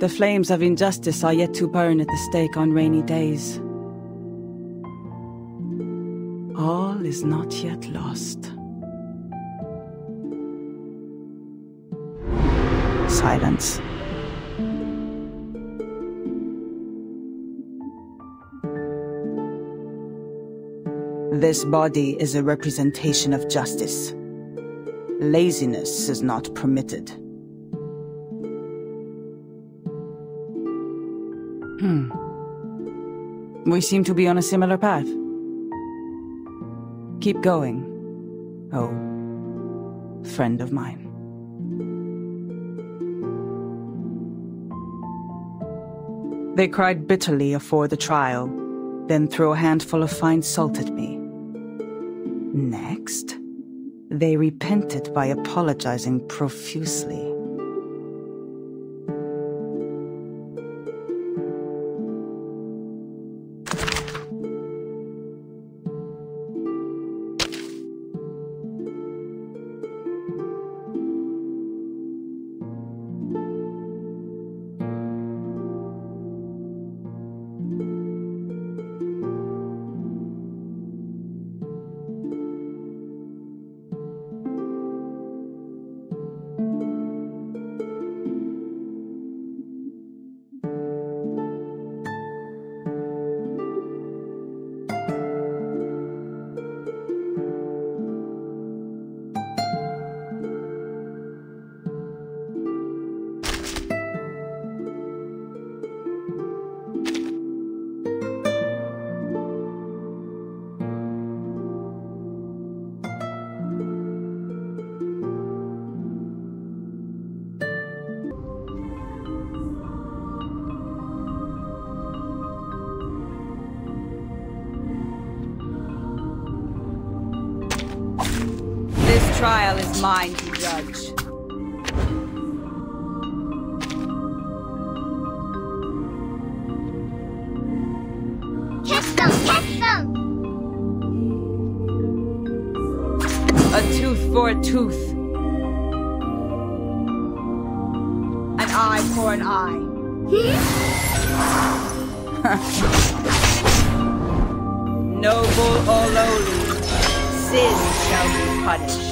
The flames of injustice are yet to burn at the stake on rainy days. All is not yet lost. Silence. This body is a representation of justice. Laziness is not permitted. We seem to be on a similar path. Keep going. Oh, friend of mine. They cried bitterly afore the trial, then threw a handful of fine salt at me. Next, they repented by apologizing profusely. Trial is mine to judge. Catch them! Catch them! A tooth for a tooth. An eye for an eye. Hmm? Noble or lowly, sin shall be punished.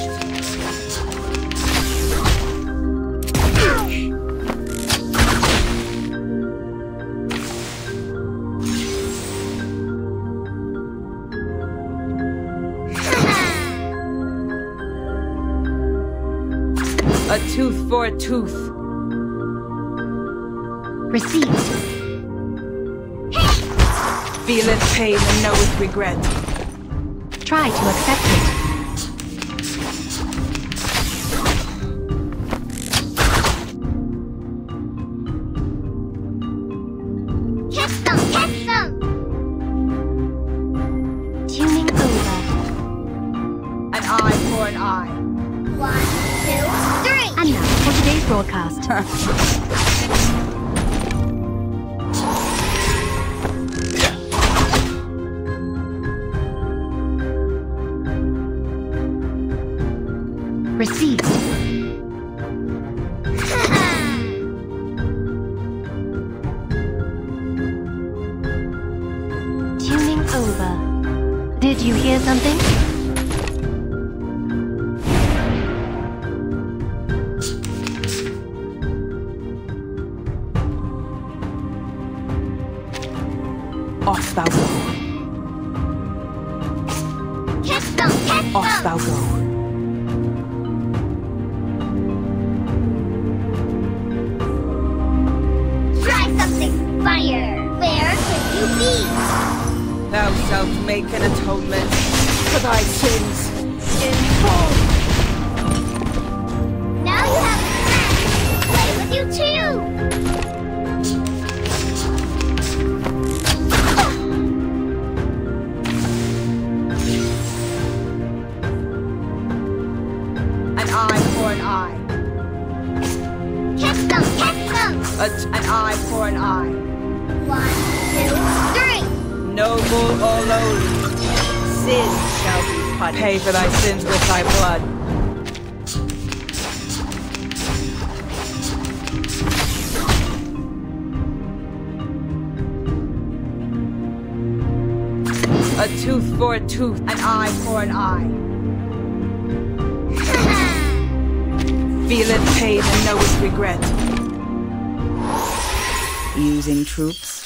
A tooth for a tooth. Received. Feeleth pain and knoweth regret. Try to accept it. Catch them! Catch them! Tuning over. An eye for an eye. One, two, three! And now for today's broadcast. Received. Tuning over. Did you hear something? Off thou go. Catch them! Catch Off thou go. Shalt make an atonement for thy sins in full. Now you have a friend! Play with you too! An eye for an eye. Catch them! Catch them! A an eye for an eye noble or lowly, shall be punished. Pay for thy sins with thy blood. A tooth for a tooth, an eye for an eye. Feel it pain and know its regret. Using troops